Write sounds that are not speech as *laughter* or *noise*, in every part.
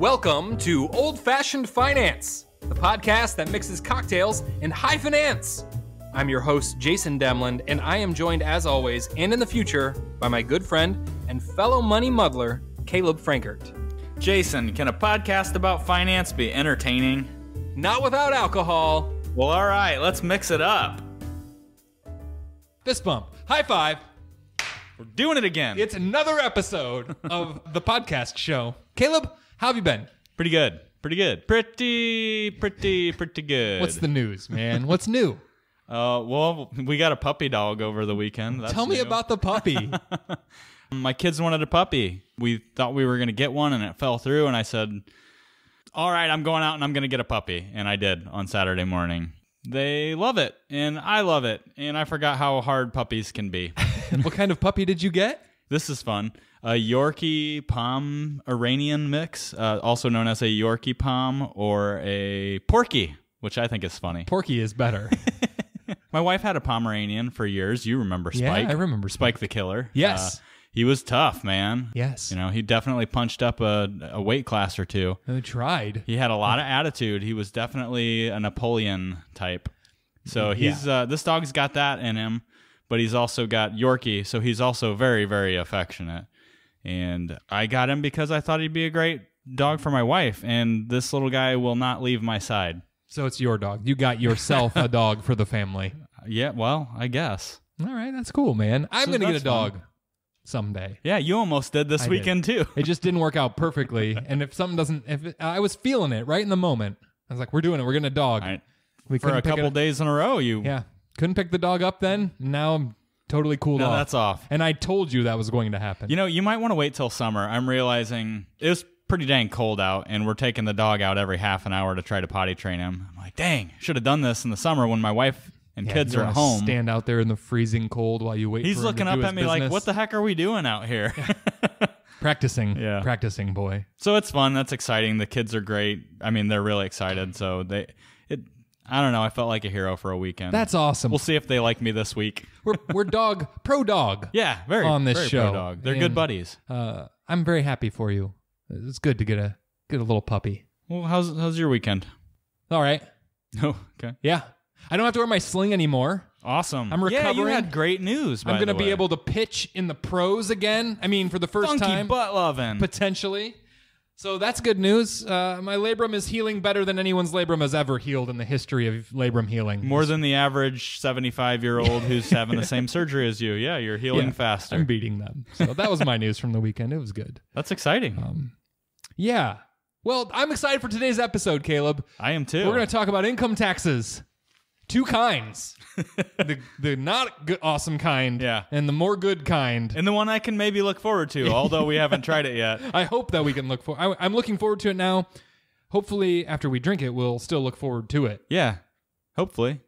Welcome to Old Fashioned Finance, the podcast that mixes cocktails and high finance. I'm your host, Jason Demland, and I am joined, as always, and in the future, by my good friend and fellow money muddler, Caleb Frankert. Jason, can a podcast about finance be entertaining? Not without alcohol. Well, all right, let's mix it up. Fist bump. High five. We're doing it again. It's another episode of the podcast show. Caleb, how have you been? pretty good. Pretty good. Pretty, pretty, pretty good. What's the news, man? What's new? *laughs* Uh, well, we got a puppy dog over the weekend. That's Tell me new. about the puppy. *laughs* My kids wanted a puppy. We thought we were going to get one, and it fell through. And I said, "All right, I'm going out and I'm going to get a puppy." And I did on Saturday morning. They love it, and I love it, and I forgot how hard puppies can be. *laughs* what kind of puppy did you get? This is fun. A Yorkie Pomeranian mix, uh, also known as a Yorkie Pom or a Porky, which I think is funny. Porky is better. *laughs* My wife had a Pomeranian for years. You remember Spike? Yeah, Spike? I remember Spike the Killer. Yes. Uh, he was tough, man. yes. You know, he definitely punched up a, a weight class or two. I tried. He had a lot of attitude. He was definitely a Napoleon type. So he's uh, this dog's got that in him, but he's also got Yorkie, so he's also very very affectionate. And I got him because I thought he'd be a great dog for my wife, and this little guy will not leave my side. So it's your dog. You got yourself a *laughs* dog for the family. Yeah, well, I guess. All right, that's cool, man. I'm So going to get a that's fun. dog someday. Yeah, you almost did this I did. weekend too. It just didn't work out perfectly. *laughs* And if something doesn't, if it, I was feeling it right in the moment, I was like, "We're doing it. We're getting a dog." Right. We For a couple days in a row, you Yeah, couldn't pick the dog up then. Now I'm totally cooled no, off. that's off. and I told you that was going to happen. You know, you might want to wait till summer. I'm realizing it was pretty dang cold out, and we're taking the dog out every half an hour to try to potty train him. I'm like, dang, should have done this in the summer when my wife and Yeah, kids you are at wanna home. Stand out there in the freezing cold while you wait. He's for him looking to up do at his me like, business. what the heck are we doing out here? *laughs* practicing? Yeah. practicing, boy. so it's fun. That's exciting. The kids are great. I mean, they're really excited. So they, I don't know. I felt like a hero for a weekend. That's awesome. We'll see if they like me this week. *laughs* we're we're dog pro dog. *laughs* Yeah, very On this very show. pro dog. They're And- good buddies. Uh, I'm very happy for you. It's good to get a get a little puppy. Well, how's how's your weekend? All right. *laughs* Oh, okay. Yeah. I don't have to wear my sling anymore. Awesome. I'm Yeah, you recovering. had great news. I'm going to be able to pitch in the pros again. I mean, for the first Funky time, butt loving. potentially. So that's good news. Uh, my labrum is healing better than anyone's labrum has ever healed in the history of labrum healing. More than the average 75 year old who's *laughs* having the same surgery as you. Yeah, you're healing Yeah, faster. I'm beating them. So that was my news from the weekend. It was good. That's exciting. Um, Yeah. Well, I'm excited for today's episode, Caleb. I am too. We're going to talk about income taxes. Two kinds. *laughs* the the not good, awesome kind Yeah. and the more good kind. and the one I can maybe look forward to, *laughs* although we haven't tried it yet. I hope that we can look for I, I'm looking forward to it now. Hopefully after we drink it we'll still look forward to it. Yeah, hopefully.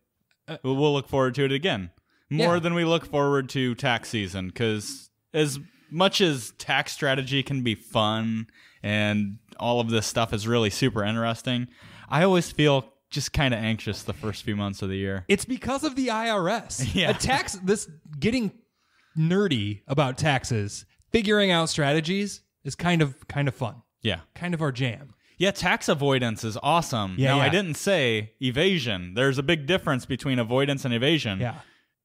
we'll, we'll look forward to it again. More Uh, Yeah. than we look forward to tax season, because as much as tax strategy can be fun and all of this stuff is really super interesting, I always feel just kind of anxious the first few months of the year. It's because of the IRS. *laughs* Yeah. A tax this getting nerdy about taxes, figuring out strategies is kind of kind of fun. Yeah. Kind of our jam. Yeah, tax avoidance is awesome. Yeah, now, I didn't say evasion. There's a big difference between avoidance and evasion. Yeah.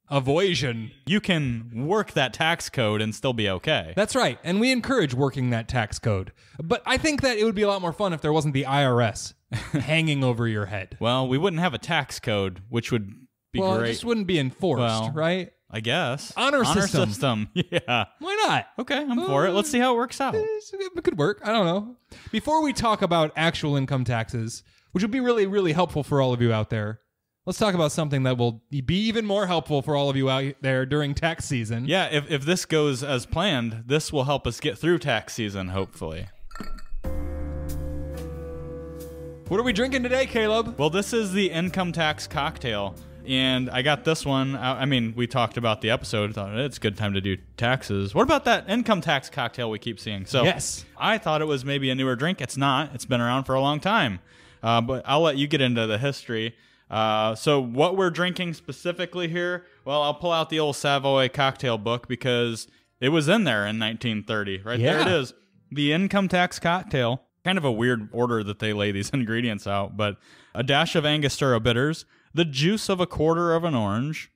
Avoision. You can work that tax code and still be okay. That's right. And we encourage working that tax code. But I think that it would be a lot more fun if there wasn't the IRS *laughs* hanging over your head. well, we wouldn't have a tax code, which would be well, great. it just wouldn't be enforced, Well, right? I guess. Honor system. system. *laughs* Yeah. Why not? Okay, I'm for it. Let's see how it works out. Eh, it's- It could work. I don't know. Before we talk about actual income taxes, which would be really, really helpful for all of you out there, let's talk about something that will be even more helpful for all of you out there during tax season. Yeah, if, if this goes as planned, this will help us get through tax season, hopefully. What are we drinking today, Caleb? Well, this is the income tax cocktail. And I got this one. I I mean, we talked about the episode. Thought it's a good time to do taxes. What about that income tax cocktail we keep seeing? So, Yes. I thought it was maybe a newer drink. It's not. It's been around for a long time. Uh, but I'll let you get into the history. Uh, so, what we're drinking specifically here? Well, I'll pull out the old Savoy cocktail book because it was in there in 1930. Right there it is, The income tax cocktail Kind of a weird order that they lay these *laughs* ingredients out, but a dash of Angostura bitters, the juice of a quarter of an orange,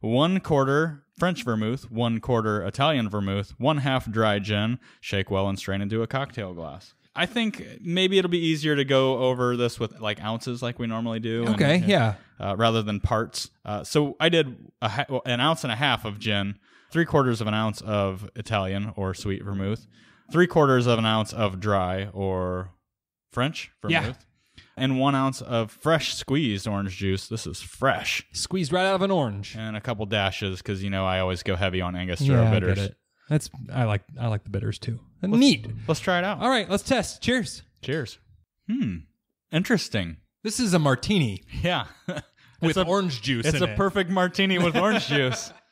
one quarter French vermouth, one quarter Italian vermouth, one half dry gin, shake well and strain into a cocktail glass. I think maybe it'll be easier to go over this with like ounces like we normally do. and- Okay, yeah. uh, rather than parts. Uh, so I did a ha- well, an ounce and a half of gin, three quarters of an ounce of Italian or sweet vermouth, three quarters of an ounce of dry or French vermouth, and one ounce of fresh squeezed orange juice. This is fresh, Squeezed right out of an orange. and a couple dashes because you know I always go heavy on Angostura I bitters. get it. That's I like I like the bitters too. Neat. Let's try it out. All right, let's test. Cheers. Cheers. Hmm. Interesting. This is a martini Yeah. *laughs* with a- orange juice. It's in a it. perfect martini with orange juice. *laughs*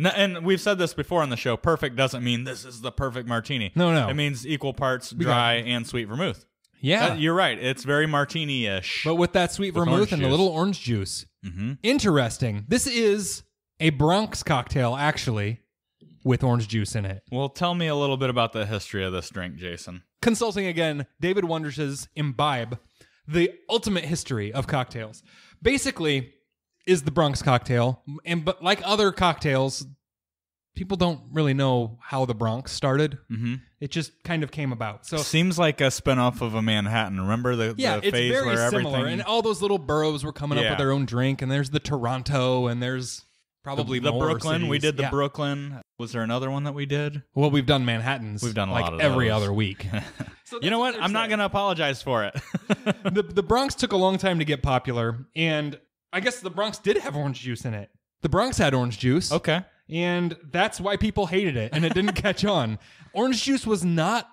No, and we've said this before on the show. Perfect doesn't mean this is the perfect martini. No, no. It means equal parts dry and sweet vermouth. yeah. Uh, you're right. It's very martini-ish. but with that sweet vermouth orange and a juice. little orange juice. Mhm. Interesting. This is a Bronx cocktail, actually, with orange juice in it. well, tell me a little bit about the history of this drink, Jason. Consulting again, David Wondrich's Imbibe, the ultimate history of cocktails. Basically, is the Bronx cocktail, and but like other cocktails, people don't really know how the Bronx started. Mm-hmm. It just kind of came about. So Seems like a spinoff of a Manhattan. Remember the, yeah, the it's phase very where similar, everything and all those little boroughs were coming up with their own drink. And there's the Toronto, and there's probably the, the more Brooklyn. We did the Yeah. Brooklyn. Was there another one that we did? Well, we've done Manhattans. We've done a like lot of every those. other week. *laughs* So You know what? I'm not going to apologize for it. *laughs* the the Bronx took a long time to get popular, and I guess the Bronx did have orange juice in it. The Bronx had orange juice, okay. and that's why people hated it, and it didn't *laughs* catch on. Orange juice was not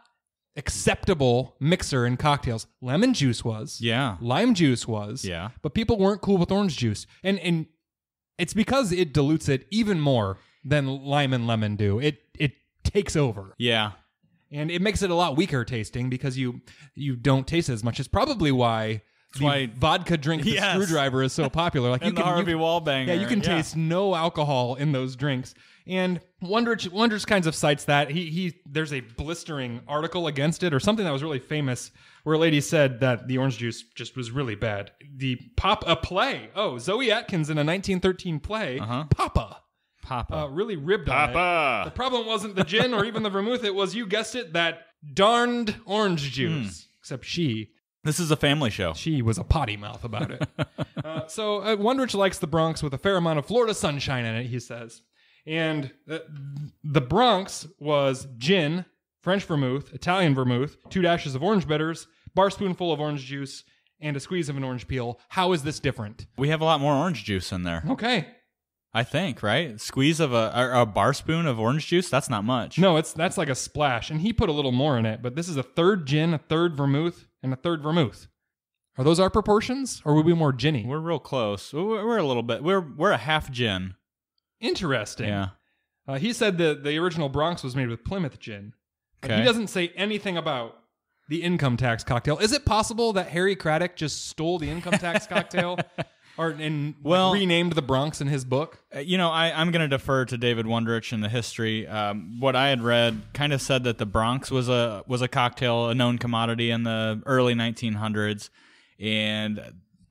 acceptable mixer in cocktails. Lemon juice was. Yeah. Lime juice was. Yeah. But people weren't cool with orange juice. And and it's because it dilutes it even more than lime and lemon do. It it takes over. Yeah. And it makes it a lot weaker tasting because you you don't taste it as much. It's probably why the why- vodka drink the *laughs* Yes. screwdriver is so popular. Like And you the can Harvey you, Wallbanger. yeah, you can taste no alcohol in those drinks. And Wondrich Wondrich kinds of cites that. He he there's a blistering article against it or something that was really famous where a lady said that the orange juice just was really bad. The pop a play. Oh, Zoe Akins in a 1913 play, Uh-huh. Papa, Papa. uh, really ribbed on it. The problem wasn't the gin or even the vermouth. It was, you guessed it, that darned orange juice. Hmm. Except she, This is a family show. she was a potty mouth about it. *laughs* uh, so uh, Wondrich likes the Bronx with a fair amount of Florida sunshine in it, he says. And uh, the Bronx was gin, French vermouth, Italian vermouth, two dashes of orange bitters, bar spoonful of orange juice, and a squeeze of an orange peel. How is this different? We have a lot more orange juice in there. Okay. I think, right? Squeeze of a, a, bar spoon of orange juice. That's not much. No, it's that's like a splash, and he put a little more in it. But this is a third gin, a third vermouth, and a third vermouth. Are those our proportions, or would we be more ginny? We're real close. We're, we're a little bit. We're we're a half gin. Interesting. Yeah. Uh, he said that the original Bronx was made with Plymouth gin. But Okay. He doesn't say anything about the income tax cocktail. Is it possible that Harry Craddock just stole the income tax cocktail, *laughs* or and Well- renamed the Bronx in his book? Uh, You know, I, I'm going to defer to David Wondrich in the history. Um, what I had read kind of said that the Bronx was a was a cocktail, a known commodity in the early 1900s, and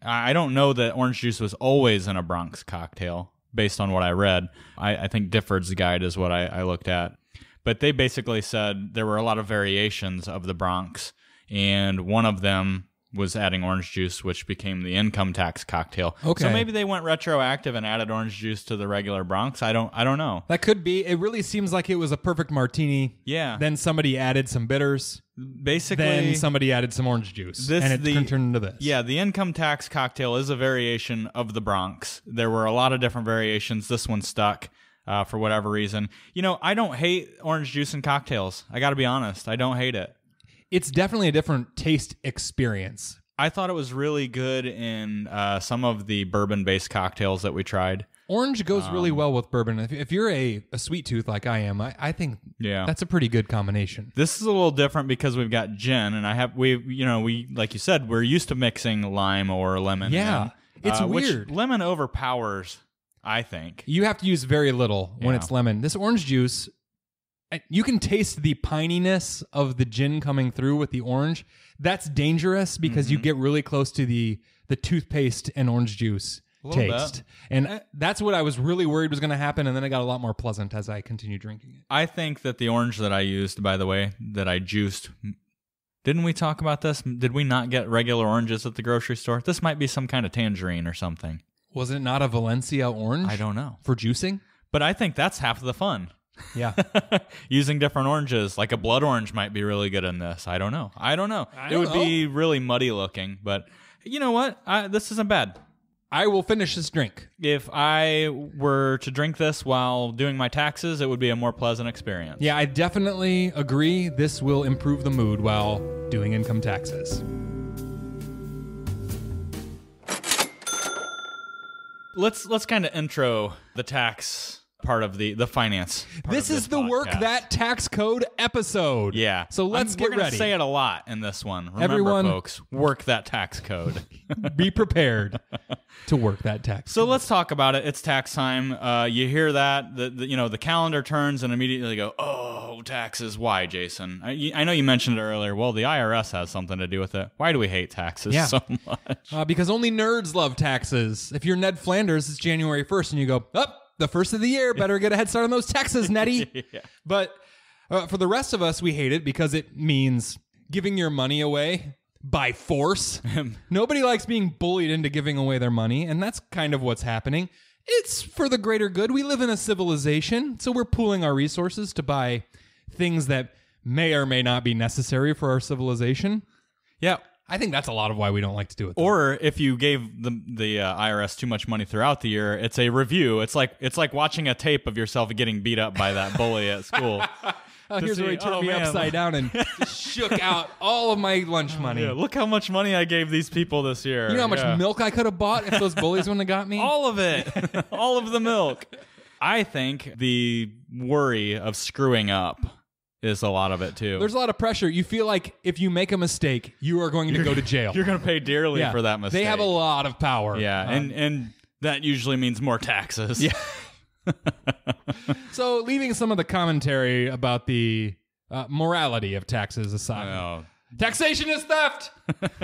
I I don't know that orange juice was always in a Bronx cocktail. Based on what I read, I, I think Difford's guide is what I, I looked at, but they basically said there were a lot of variations of the Bronx, and one of them was adding orange juice, which became the income tax cocktail. Okay. So maybe they went retroactive and added orange juice to the regular Bronx. I don't I don't know. That could be. It really seems like it was a perfect martini. Yeah. Then somebody added some bitters. Basically Then somebody added some orange juice, This- and it the- turned into this. Yeah, the income tax cocktail is a variation of the Bronx. There were a lot of different variations. This one stuck uh, for whatever reason. You know, I don't hate orange juice and cocktails. I got to be honest. I don't hate it. It's definitely a different taste experience. I thought it was really good in uh, some of the bourbon-based cocktails that we tried. Orange goes really Um, well with bourbon. If, if you're a, a sweet tooth like I am, I, I think Yeah. that's a pretty good combination. This is a little different because we've got gin, and I have we you know we like you said we're used to mixing lime or lemon. Yeah. It's uh, weird. lemon overpowers, I think. You have to use very little when it's lemon. This orange juice you can taste the pininess of the gin coming through with the orange. That's dangerous because Mm-hmm. you get really close to the the toothpaste and orange juice little bit. taste. And uh, that's what I was really worried was going to happen and then it got a lot more pleasant as I continued drinking it. I think that the orange that I used, by the way, that I juiced. Didn't we talk about this? Did we not get regular oranges at the grocery store? This might be some kind of tangerine or something. Was it not a Valencia orange I don't know. for juicing? But I think that's half of the fun. Yeah. *laughs* Using different oranges, like a blood orange might be really good in this. I don't know. I don't know. I it don't would be really muddy looking, but you know what? I, this isn't bad. I will finish this drink. If I were to drink this while doing my taxes, it would be a more pleasant experience. Yeah, I definitely agree this will improve the mood while doing income taxes. Let's let's kind of intro the tax part of the the finance. This is the work that tax code episode. Yeah. So let's I'm- get we're ready. say it a lot in this one. Remember, Everyone- folks, work that tax code. *laughs* Be prepared to work that tax. So let's talk about it. It's tax time. Uh, you hear that, the, the you know the calendar turns and immediately go, oh, taxes. Why, Jason? I, I know you mentioned it earlier. Well, the IRS has something to do with it. Why do we hate taxes Yeah. *laughs* so much? Uh, because only nerds love taxes. If you're Ned Flanders, it's January 1st, and you go, up, the first of the year, better get a head start on those taxes, Nettie. *laughs* But uh, for the rest of us, we hate it because it means giving your money away by force. *laughs* Nobody likes being bullied into giving away their money, and that's kind of what's happening. It's for the greater good. We live in a civilization, so we're pooling our resources to buy things that may or may not be necessary for our civilization. Yeah. I think that's a lot of why we don't like to do it. though. Or if you gave the the uh, IRS too much money throughout the year, it's a review. It's like it's like watching a tape of yourself getting beat up by that bully at school. *laughs* Oh, here's where he see- turned oh, me man. upside down and *laughs* shook out all of my lunch money. Yeah, look how much money I gave these people this year. You know how much Yeah. milk I could have bought if those bullies wouldn't have got me? All of it. *laughs* All of the milk. I think the worry of screwing up is a lot of it too. There's a lot of pressure. You feel like if you make a mistake, you are going to go to jail. You're going to pay dearly Yeah. for that mistake. They have a lot of power. Yeah, Um, and and that usually means more taxes. Yeah. *laughs* so leaving some of the commentary about the uh, morality of taxes aside. Oh. Taxation is theft.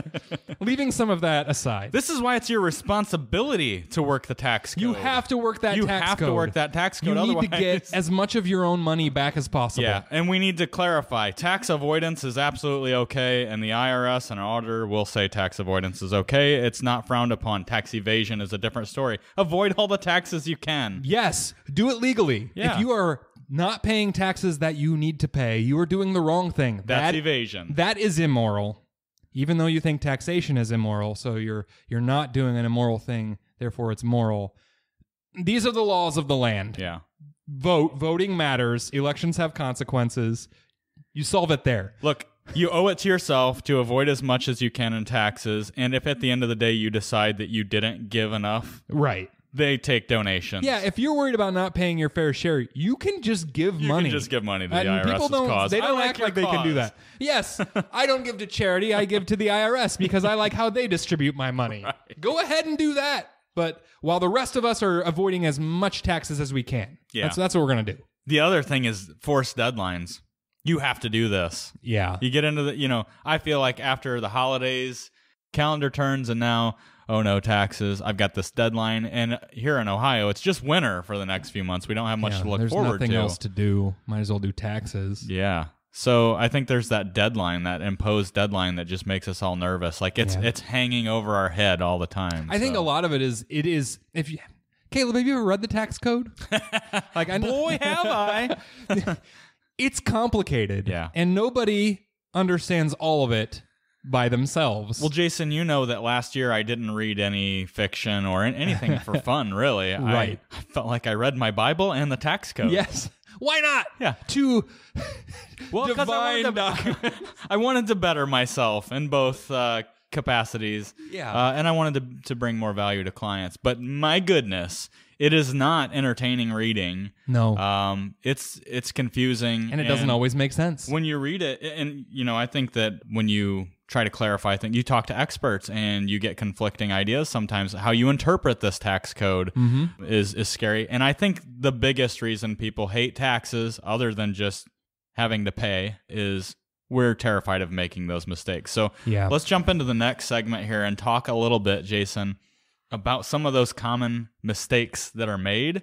*laughs* leaving some of that aside. This is why it's your responsibility to work the tax code. you have to work that You tax have to code. work that tax You code. need to get as much of your own money back as possible. Yeah, and we need to clarify tax avoidance is absolutely okay, and the IRS and our auditor will say tax avoidance is okay. It's not frowned upon. Tax evasion is a different story. Avoid all the taxes you can. Yes, do it legally. Yeah. If you are not paying taxes that you need to pay, you are doing the wrong thing. That's That- evasion. That is immoral. Even though you think taxation is immoral, so you're you're not doing an immoral thing, therefore it's moral. These are the laws of the land. yeah. Vote, voting matters. Elections have consequences. You solve it there. Look, you owe it to yourself to avoid as much as you can in taxes, and if at the end of the day you decide that you didn't give enough, Right. They take donations. Yeah, if you're worried about not paying your fair share, you can just give you money. can just give money to the And IRS's people don't, cause. They don't like act like they can do that. *laughs* Yes, I don't give to charity. I give to the IRS because I like how they distribute my money. *laughs* Go ahead and do that. But while the rest of us are avoiding as much taxes as we can, Yeah. that's that's what we're gonna do. The other thing is forced deadlines. You have to do this. Yeah, You get into the, you know, I feel like after the holidays, calendar turns, and now, oh no, taxes. I've got this deadline. And here in Ohio, it's just winter for the next few months. We don't have much Yeah, to look There's forward nothing to. else to do. Might as well do taxes. Yeah. So I think there's that deadline, that imposed deadline that just makes us all nervous. Like it's Yeah. it's hanging over our head all the time. I think a lot of it is it is if you. Caleb, have you ever read the tax code? *laughs* like I know, Boy, have I. *laughs* it's complicated. Yeah. And nobody understands all of it by themselves. Well, Jason, you know that last year I didn't read any fiction or anything for *laughs* fun, really. Right. I, *laughs* felt like I read my Bible and the tax code. yes. Why not? Yeah. Two *laughs* Well, 'cause I wanted, to, I wanted to better myself in both uh, capacities. Yeah. Uh, and I wanted to to bring more value to clients. But my goodness, it is not entertaining reading. No. Um, it's it's confusing and it doesn't always make sense. when you read it and you know i think that when you try to clarify things you talk to experts and you get conflicting ideas sometimes how you interpret this tax code Mm-hmm. is is scary and i think the biggest reason people hate taxes other than just having to pay is we're terrified of making those mistakes so Yeah. let's jump into the next segment here and talk a little bit jason about some of those common mistakes that are made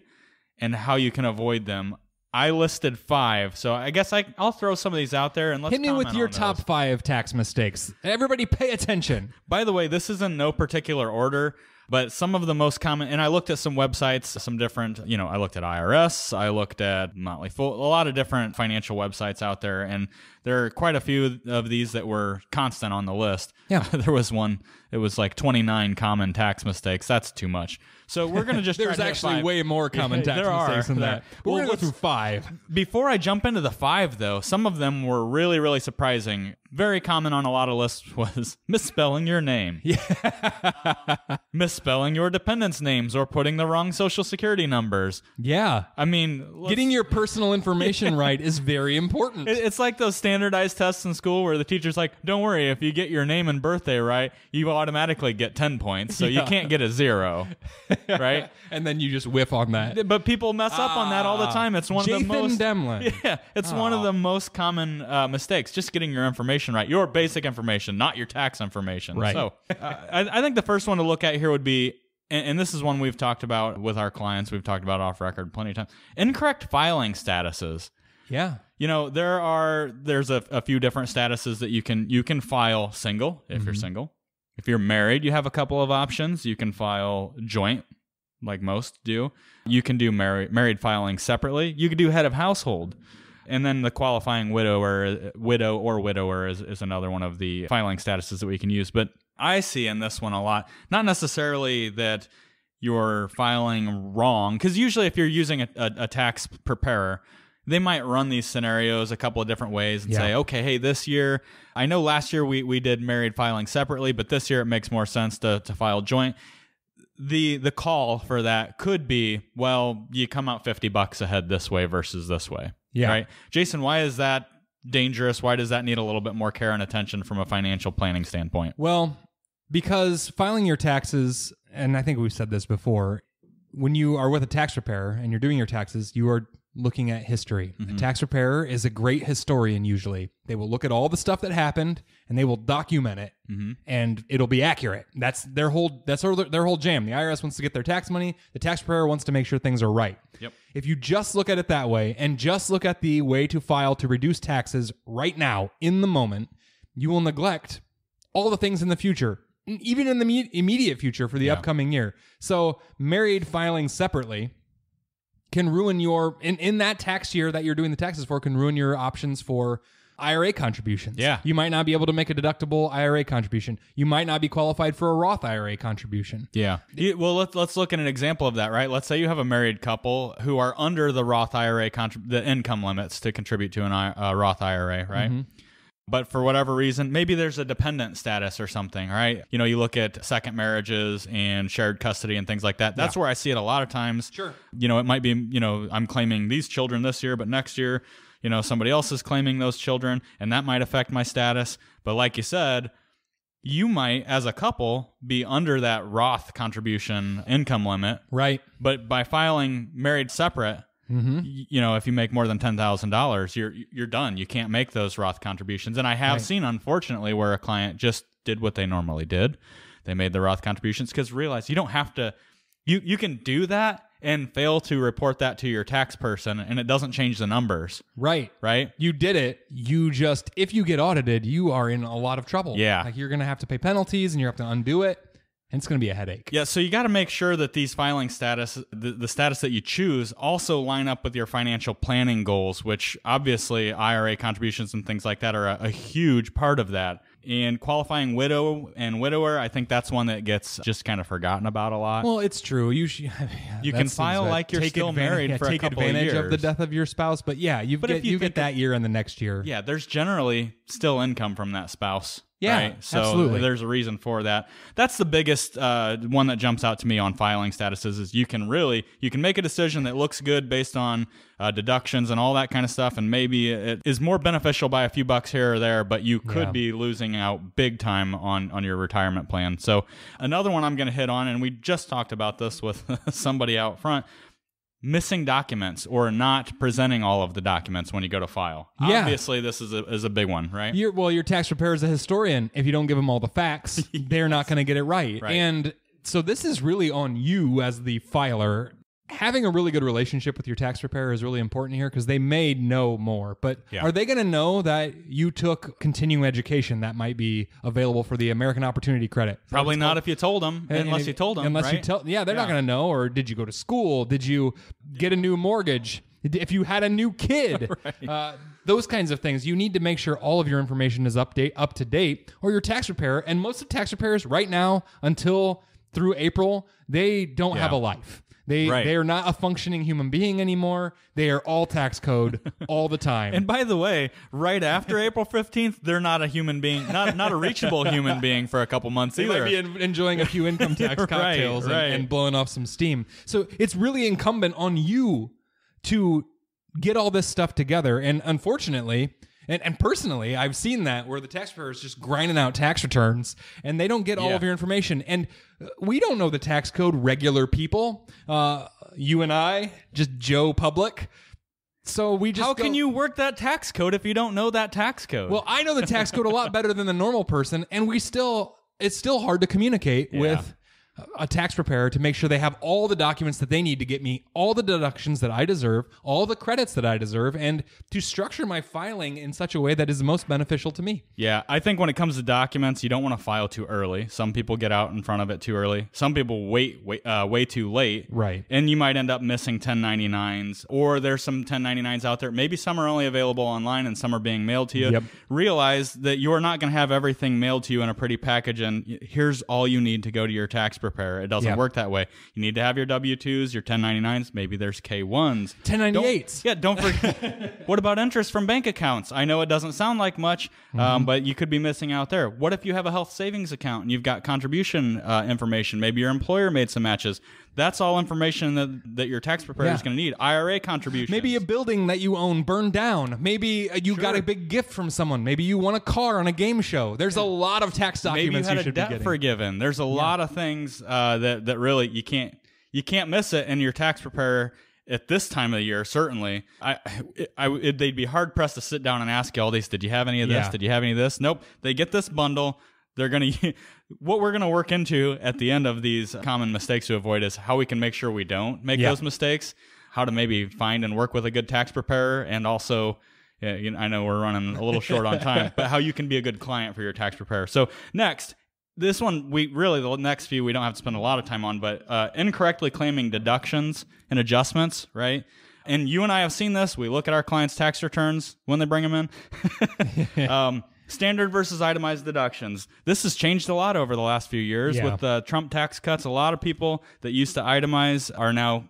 and how you can avoid them I listed five, so I guess I, I'll throw some of these out there and let's Hit me with your top those. five tax mistakes. Everybody pay attention. *laughs* By the way, this is in no particular order, but some of the most common. And I looked at some websites, some different. You know, I looked at IRS, I looked at Motley Fool, a lot of different financial websites out there, and there are quite a few of these that were constant on the list. Yeah. *laughs* there was one. It was like 29 common tax mistakes. That's too much. So we're gonna just. *laughs* try There's to actually way more *laughs* common tax there are. mistakes than that. But we're Well, gonna go through five. Before I jump into the five, though, some of them were really, really surprising. Very common on a lot of lists was misspelling your name. Yeah. misspelling your dependents' names or putting the wrong social security numbers. Yeah. I mean, Getting your personal information right is very important. it's like those standardized tests in school where the teacher's like, don't worry, if you get your name and birthday right, you automatically get 10 points. So you can't get a zero. *laughs* right? and then you just whiff on that. But people mess up on that all the time. It's one Jathan of the most. Demlin. *laughs* Yeah, it's one of the most common uh, mistakes. Just getting your information right, your basic information, not your tax information. Right. So, *laughs* uh, I, I think the first one to look at here would be, and this is one we've talked about with our clients. We've talked about off record plenty of times. Incorrect filing statuses. Yeah. You know, there are there's a, a few different statuses that you can you can file single if Mm-hmm. you're single. If you're married, you have a couple of options. You can file joint, like most do. You can do married married filing separately. You can do head of household. And then the qualifying widower, widow or widower is, is another one of the filing statuses that we can use. But I see in this one a lot, not necessarily that you're filing wrong, because usually if you're using a, a, a tax preparer, they might run these scenarios a couple of different ways and Yeah. say, okay, hey, this year, I know last year we, we did married filing separately, but this year it makes more sense to, to file joint. The the call for that could be, well, you come out 50 bucks ahead this way versus this way. Yeah. Right? Jason, why is that dangerous? Why does that need a little bit more care and attention from a financial planning standpoint? Well, because filing your taxes, and I think we've said this before, when you are with a tax preparer and you're doing your taxes, you are looking at history. A mm-hmm. tax preparer is a great historian usually. They will look at all the stuff that happened and they will document it mm-hmm. and it'll be accurate. That's their whole that's their, their whole jam. The IRS wants to get their tax money, the tax preparer wants to make sure things are right. Yep. If you just look at it that way and just look at the way to file to reduce taxes right now in the moment, you will neglect all the things in the future, even in the immediate future for the upcoming year. So, married filing separately can ruin your in, in that tax year that you're doing the taxes for can ruin your options for IRA contributions. Yeah. You might not be able to make a deductible IRA contribution. You might not be qualified for a Roth IRA contribution. Yeah. You- well, let's let's look at an example of that, right? Let's say you have a married couple who are under the Roth IRA contrib- the income limits to contribute to an I- uh, Roth IRA, right? But for whatever reason, maybe there's a dependent status or something, right? You know, you look at second marriages and shared custody and things like that. That's where I see it a lot of times. Sure. You know, it might be, you know, I'm claiming these children this year, but next year, you know, somebody else is claiming those children, and that might affect my status. But like you said, you might, as a couple, be under that Roth contribution income limit. Right. But by filing married separate, Mm-hmm. y- you know, if you make more than ten thousand dollars, you're you're done. You can't make those Roth contributions. And I have Right. seen, unfortunately, where a client just did what they normally did. They made the Roth contributions because realize you don't have to. You you can do that and fail to report that to your tax person, and it doesn't change the numbers, Right. right? You did it. You just, if you get audited, you are in a lot of trouble. Yeah. Like you're going to have to pay penalties and you have to undo it. And it's going to be a headache. Yeah, so you got to make sure that these filing status, the, the status that you choose, also line up with your financial planning goals, which obviously IRA contributions and things like that are a, a huge part of that. And qualifying widow and widower, I think that's one that gets just kind of forgotten about a lot. Well, it's true. You should, *laughs* You can file bad. like you're take still married yeah, for a take couple of advantage of the death of your spouse. But yeah, you But get if you you get that year and the next year. yeah, there's generally still income from that spouse. Yeah, right? So absolutely. there's a reason for that. That's the biggest uh, one that jumps out to me on filing statuses is you can really you can make a decision that looks good based on uh, deductions and all that kind of stuff, and maybe it is more beneficial by a few bucks here or there, but you could Yeah. be losing out big time on on your retirement plan. So another one I'm going to hit on, and we just talked about this with *laughs* somebody out front. Missing documents or not presenting all of the documents when you go to file. Yeah. Obviously, this is a, is a big one, right? You're, well, your tax preparer is a historian. If you don't give them all the facts, *laughs* they're not going to get it right. Right. And so this is really on you as the filer. Having a really good relationship with your tax preparer is really important here because they may know more. But Yeah. are they going to know that you took continuing education that might be available for the American Opportunity Credit? Probably not if you told them, And- unless and- you told them. Unless you right? tell, yeah, they're not going to know. Or did you go to school? Did you get a new mortgage? If you had a new kid, *laughs* uh, those kinds of things, you need to make sure all of your information is update up to date, or your tax preparer. And most of tax preparers right now, until through April, they don't have a life. They Right. they are not a functioning human being anymore. They are all tax code *laughs* all the time. And by the way, right after *laughs* April fifteenth, they're not a human being, not not a reachable human being for a couple months They either. might be en- enjoying a few income *laughs* tax Right, cocktails and- And, blowing off some steam. So it's really incumbent on you to get all this stuff together. And unfortunately, and, and personally, I've seen that where the taxpayer is just grinding out tax returns and they don't get all Yeah. of your information. And uh, we don't know the tax code, regular people. Uh, you and I, just Joe Public. So we just How go- can you work that tax code if you don't know that tax code? well, I know the tax code a lot *laughs* better than the normal person, and we still it's still hard to communicate with a tax preparer to make sure they have all the documents that they need to get me all the deductions that I deserve, all the credits that I deserve, and to structure my filing in such a way that is most beneficial to me. Yeah, I think when it comes to documents, you don't want to file too early. Some people get out in front of it too early. Some people wait, wait uh, way too late. Right. And you might end up missing 1099s, or there's some 1099s out there. Maybe some are only available online and some are being mailed to you. Yep. Realize that you're not going to have everything mailed to you in a pretty package, and here's all you need to go to your tax preparer. It doesn't work that way. You need to have your W 2s, your 1099s, maybe there's K 1s. 1098s. Yeah, don't forget. *laughs* what about interest from bank accounts? I know it doesn't sound like much, um, but you could be missing out there. What if you have a health savings account and you've got contribution uh, information? Maybe your employer made some matches. That's all information that, that your tax preparer is Yeah. going to need. IRA contributions. Maybe a building that you own burned down. Maybe uh, you got a big gift from someone. Maybe you won a car on a game show. There's a lot of tax maybe you documents had a should be debt getting. forgiven. There's a lot of things uh, that that really you can't you can't miss it, and your tax preparer at this time of the year certainly I, I it, they'd be hard pressed to sit down and ask you all these. Did you have any of this? Yeah. Did you have any of this? Nope. They get this bundle. They're gonna *laughs* what we're gonna work into at the end of these common mistakes to avoid is how we can make sure we don't make Yeah. those mistakes. How to maybe find and work with a good tax preparer, and also yeah, you know, I know we're running a little short on *laughs* time, but how you can be a good client for your tax preparer. So next, this one we really the next few we don't have to spend a lot of time on, but uh, incorrectly claiming deductions and adjustments, right? And you and I have seen this. We look at our clients' tax returns when they bring them in. *laughs* um, standard versus itemized deductions. This has changed a lot over the last few years Yeah. with the Trump tax cuts. A lot of people that used to itemize are now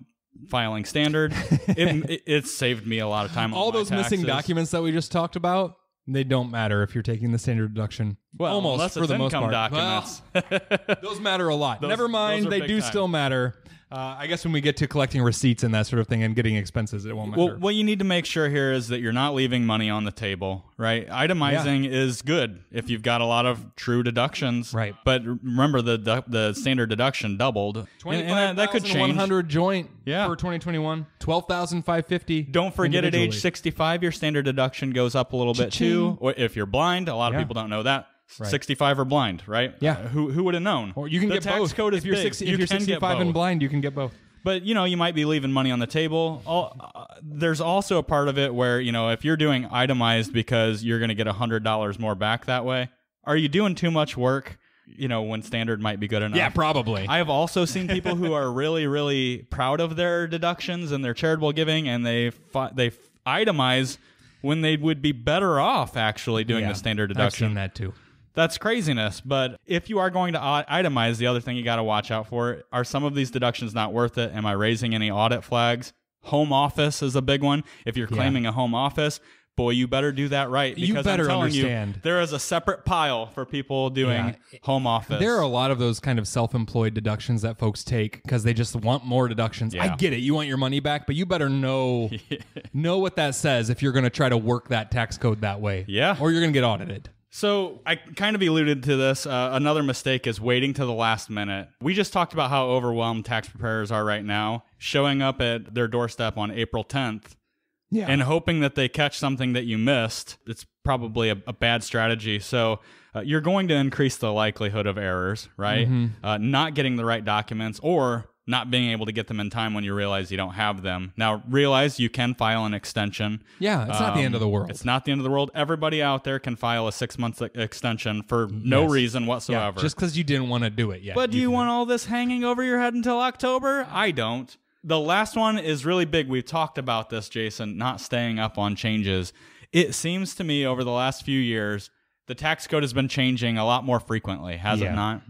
filing standard. it, *laughs* it, it's saved me a lot of time. all those missing documents that we just talked about, they don't matter if you're taking the standard deduction. Well, almost for the most part. documents. Well, *laughs* those matter a lot. Never mind, they do time. still matter. Uh, I guess when we get to collecting receipts and that sort of thing and getting expenses, it won't matter. Well, what you need to make sure here is that you're not leaving money on the table, right? Itemizing is good if you've got a lot of true deductions, Right. But remember, the the, the standard deduction doubled, and, and that, that could change. 100 joint Yeah. for 2021. 12,550. Don't forget at age 65, your standard deduction goes up a little bit Cha-ching. too. Or if you're blind, a lot of Yeah. people don't know that. Right. 65 or blind, right? Yeah. Uh, who who would have known? Or you can the get tax both. code is if you're, big. 60, if you're 65 and blind, you can get both. But you know, you might be leaving money on the table. All, uh, there's also a part of it where you know if you're doing itemized because you're going to get hundred dollars more back that way. Are you doing too much work? You know, when standard might be good enough. Yeah, probably. I have also seen people who are really, really proud of their deductions and their charitable giving, and they fi- they itemize when they would be better off actually doing Yeah. the standard deduction. I've seen that too. That's craziness. But if you are going to itemize, the other thing you got to watch out for are some of these deductions not worth it? Am I raising any audit flags? Home office is a big one. If you're claiming a home office, boy, you better do that right. You Because better I'm telling understand. You, there is a separate pile for people doing Yeah. home office. There are a lot of those kind of self-employed deductions that folks take because they just want more deductions. I get it. You want your money back, but you better know *laughs* know what that says if you're going to try to work that tax code that way. Yeah. Or you're going to get audited. So I kind of alluded to this. Uh, another mistake is waiting to the last minute. We just talked about how overwhelmed tax preparers are right now, showing up at their doorstep on April 10th Yeah. and hoping that they catch something that you missed. It's probably a, a bad strategy. So uh, you're going to increase the likelihood of errors, right? Uh, not getting the right documents or not being able to get them in time when you realize you don't have them. Now, realize you can file an extension. yeah, it's not the end of the Um, world. It's not the end of the world. Everybody out there can file a six month extension for no Yes. reason yeah, whatsoever. just because you didn't want to do it yet. but do you can- want all this hanging over your head until October? I don't. The last one is really big. We've talked about this, Jason, not staying up on changes. It seems to me over the last few years, the tax code has been changing a lot more frequently, has Yeah. it not?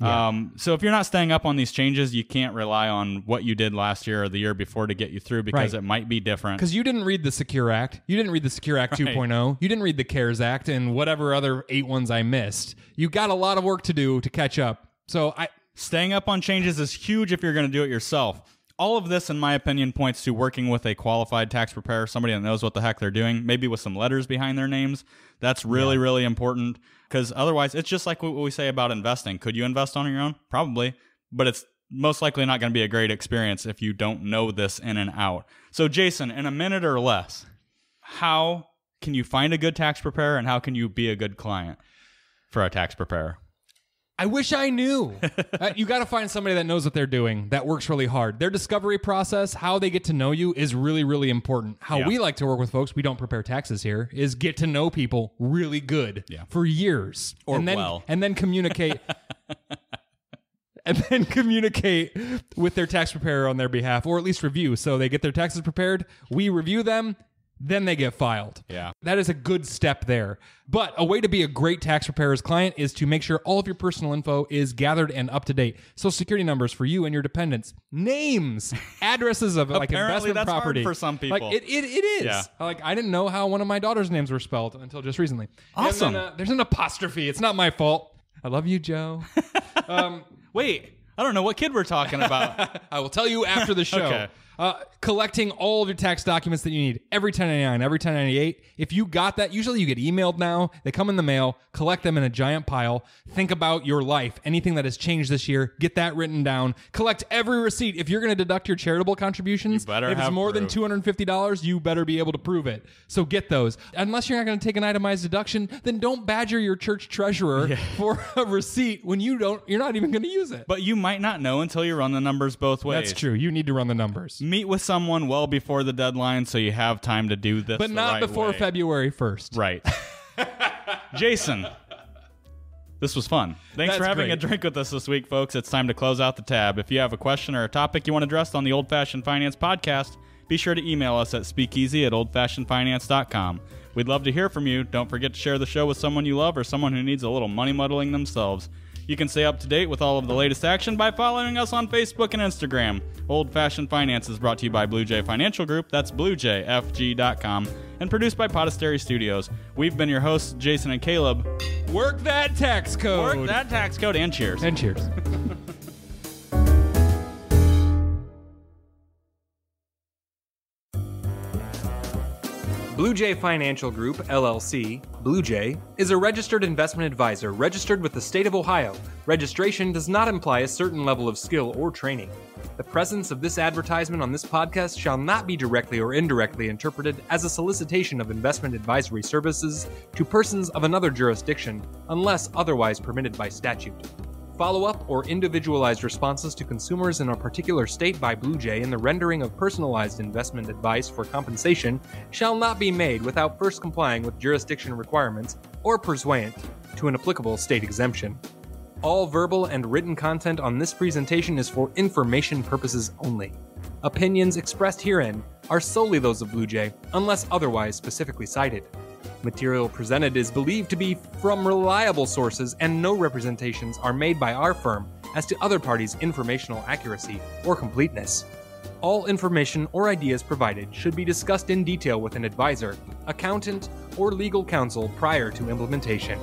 Yeah. Um, so if you're not staying up on these changes, you can't rely on what you did last year or the year before to get you through because Right. it might be different. Because you didn't read the Secure Act. You didn't read the Secure Act 2.0. You didn't read the CARES Act and whatever other eight ones I missed. You got a lot of work to do to catch up. So I, Staying up on changes is huge if you're going to do it yourself. All of this, in my opinion, points to working with a qualified tax preparer, somebody that knows what the heck they're doing, maybe with some letters behind their names. That's really, really important because otherwise, it's just like what we say about investing. Could you invest on your own? Probably, but it's most likely not going to be a great experience if you don't know this in and out. So, Jason, in a minute or less, how can you find a good tax preparer and how can you be a good client for a tax preparer? I wish I knew. *laughs* Uh, you got to find somebody that knows what they're doing, that works really hard. Their discovery process, how they get to know you, is really, really important. How Yeah. we like to work with folks, we don't prepare taxes here, is get to know people really good Yeah. for years. Or and then, well. And then communicate. *laughs* and then communicate with their tax preparer on their behalf, or at least review. So they get their taxes prepared, we review them, then they get filed. Yeah. That is a good step there. But a way to be a great tax preparer's client is to make sure all of your personal info is gathered and up to date. Social security numbers for you and your dependents, names, *laughs* addresses of like Apparently investment that's hard property for some people. Like it, it, it is. Yeah. Like I didn't know how one of my daughter's names were spelled until just recently. And Awesome. then, uh, there's an apostrophe. It's not my fault. I love you, Joe. *laughs* um, Wait, I don't know what kid we're talking about. *laughs* I will tell you after the show. Okay. Uh, collecting all of your tax documents that you need every 1099, every 1098. If you got that, usually you get emailed now. They come in the mail. Collect them in a giant pile. Think about your life. Anything that has changed this year, get that written down. Collect every receipt. If you're going to deduct your charitable contributions, You better if it's more than $250, you better be able to prove it. So get those. Unless you're not going to take an itemized deduction, then don't badger your church treasurer *laughs* for a receipt when you don't. You're not even going to use it. but you might not know until you run the numbers both ways. That's true. You need to run the numbers. Meet with someone well before the deadline so you have time to do this. but not right before way. February 1st. Right. *laughs* Jason, this was fun. Thanks for having great. a drink with us this week, folks. It's time to close out the tab. If you have a question or a topic you want addressed on the Old Fashioned Finance podcast, be sure to email us at speakeasy at oldfashionedfinance.com. We'd love to hear from you. Don't forget to share the show with someone you love or someone who needs a little money muddling themselves. You can stay up to date with all of the latest action by following us on Facebook and Instagram. Old Fashioned Finance is brought to you by Blue Jay Financial Group. That's bluejayfg.com and produced by Podastery Studios. We've been your hosts, Jason and Caleb. Work that tax code. Work that tax code and cheers. And cheers. *laughs* Blue Jay Financial Group, LLC, Blue Jay, is a registered investment advisor registered with the state of Ohio. Registration does not imply a certain level of skill or training. The presence of this advertisement on this podcast shall not be directly or indirectly interpreted as a solicitation of investment advisory services to persons of another jurisdiction unless otherwise permitted by statute. Follow up or individualized responses to consumers in a particular state by Blue Jay in the rendering of personalized investment advice for compensation shall not be made without first complying with jurisdiction requirements or pursuant to an applicable state exemption. All verbal and written content on this presentation is for information purposes only. Opinions expressed herein are solely those of Blue Jay, unless otherwise specifically cited. Material presented is believed to be from reliable sources, and no representations are made by our firm as to other parties' informational accuracy or completeness. All information or ideas provided should be discussed in detail with an advisor, accountant, or legal counsel prior to implementation.